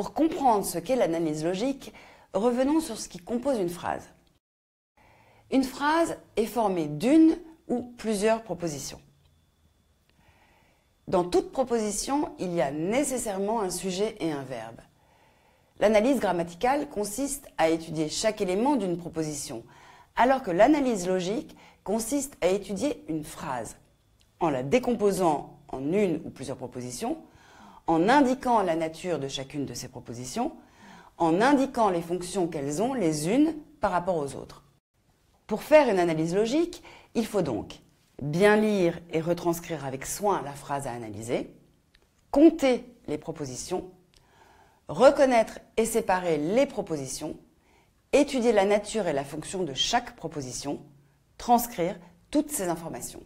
Pour comprendre ce qu'est l'analyse logique, revenons sur ce qui compose une phrase. Une phrase est formée d'une ou plusieurs propositions. Dans toute proposition, il y a nécessairement un sujet et un verbe. L'analyse grammaticale consiste à étudier chaque élément d'une proposition, alors que l'analyse logique consiste à étudier une phrase, en la décomposant en une ou plusieurs propositions, en indiquant la nature de chacune de ces propositions, en indiquant les fonctions qu'elles ont les unes par rapport aux autres. Pour faire une analyse logique, il faut donc bien lire et retranscrire avec soin la phrase à analyser, compter les propositions, reconnaître et séparer les propositions, étudier la nature et la fonction de chaque proposition, transcrire toutes ces informations.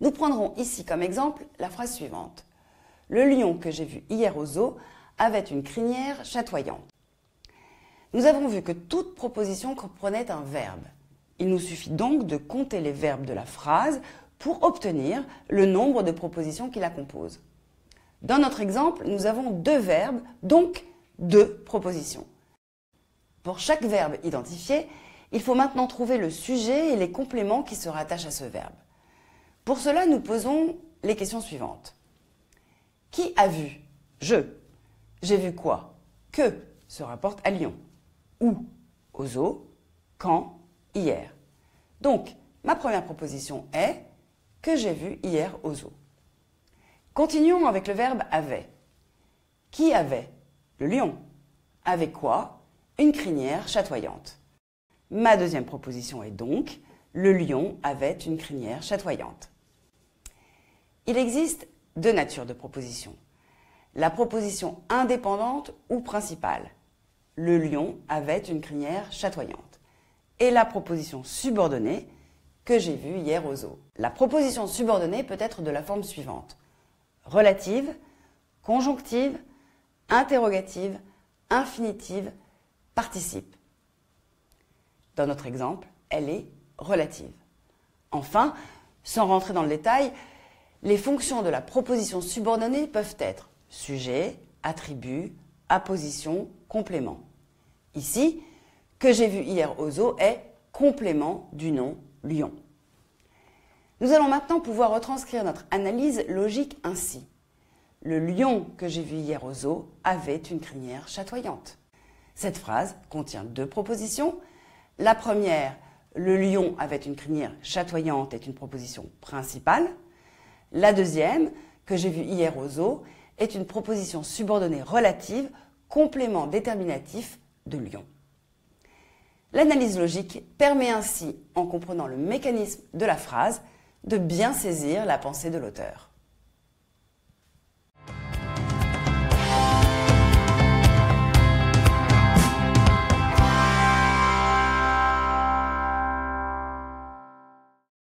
Nous prendrons ici comme exemple la phrase suivante. Le lion que j'ai vu hier au zoo avait une crinière chatoyante. Nous avons vu que toute proposition comprenait un verbe. Il nous suffit donc de compter les verbes de la phrase pour obtenir le nombre de propositions qui la composent. Dans notre exemple, nous avons deux verbes, donc deux propositions. Pour chaque verbe identifié, il faut maintenant trouver le sujet et les compléments qui se rattachent à ce verbe. Pour cela, nous posons les questions suivantes. Qui a vu Je. J'ai vu quoi Que se rapporte à Lyon. Où Au zoo. Quand Hier. Donc, ma première proposition est que j'ai vu hier au zoo. Continuons avec le verbe avait. Qui avait Le lion. Avec quoi Une crinière chatoyante. Ma deuxième proposition est donc le lion avait une crinière chatoyante. Il existe deux natures de propositions. La proposition indépendante ou principale. Le lion avait une crinière chatoyante. Et la proposition subordonnée que j'ai vue hier au zoo. La proposition subordonnée peut être de la forme suivante. Relative, conjonctive, interrogative, infinitive, participe. Dans notre exemple, elle est relative. Enfin, sans rentrer dans le détail, les fonctions de la proposition subordonnée peuvent être sujet, attribut, apposition, complément. Ici, que j'ai vu hier au zoo est complément du nom lion. Nous allons maintenant pouvoir retranscrire notre analyse logique ainsi. Le lion que j'ai vu hier au zoo avait une crinière chatoyante. Cette phrase contient deux propositions. La première, le lion avait une crinière chatoyante est une proposition principale. La deuxième, que j'ai vue hier au zoo, est une proposition subordonnée relative, complément déterminatif de lion. L'analyse logique permet ainsi, en comprenant le mécanisme de la phrase, de bien saisir la pensée de l'auteur.